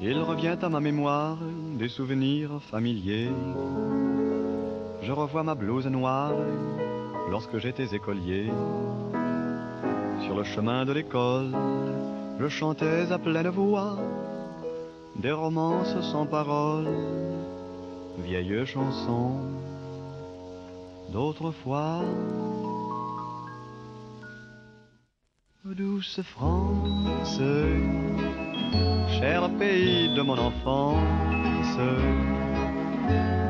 Il revient à ma mémoire des souvenirs familiers. Je revois ma blouse noire lorsque j'étais écolier. Sur le chemin de l'école, je chantais à pleine voix des romances sans paroles, vieilles chansons d'autrefois. Douce France, cher pays de mon enfance,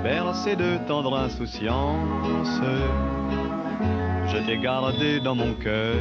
bercé de tendre insouciance, je t'ai gardé dans mon cœur